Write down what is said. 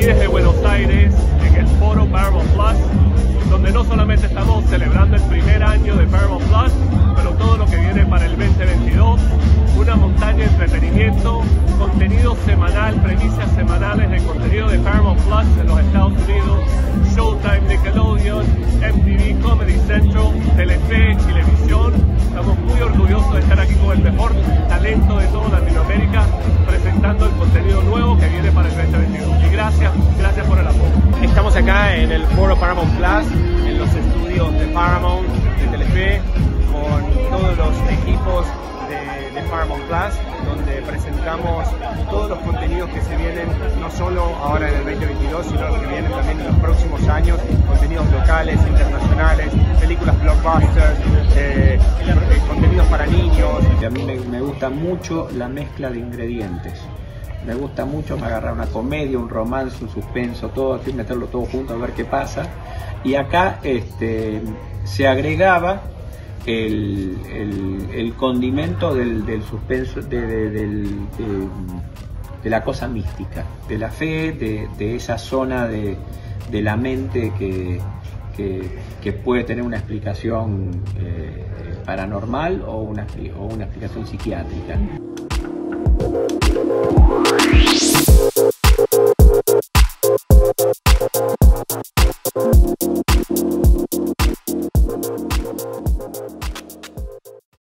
Y desde Buenos en el foro Paramount Plus, donde no solamente estamos celebrando el primer año de Paramount Plus, pero todo lo que viene para el 2022, una montaña de entretenimiento, contenido semanal, premisas semanales de contenido de Paramount Plus en los Estados Unidos, Showtime, Nickelodeon, MTV, Comedy Central, Telefe, Televisión. Estamos muy orgullosos de estar aquí con el mejor talento de toda Latinoamérica, presentando el contenido nuevo que viene para el 2022 acá en el foro Paramount Plus, en los estudios de Paramount, de Telefe, con todos los equipos de, de, Paramount Plus, donde presentamos todos los contenidos que se vienen, no solo ahora en el 2022, sino los que vienen también en los próximos años, contenidos locales, internacionales, películas blockbusters, eh, contenidos para niños. A mí me, me gusta mucho la mezcla de ingredientes me gusta mucho me agarrar una comedia, un romance, un suspenso, todo así, meterlo todo junto a ver qué pasa. Y acá este, se agregaba el, el, condimento del, del suspenso, de, de, de, la cosa mística, de la fe, de, esa zona de, la mente que, que, que, puede tener una explicación eh, paranormal o una, o una explicación psiquiátrica. Thank you.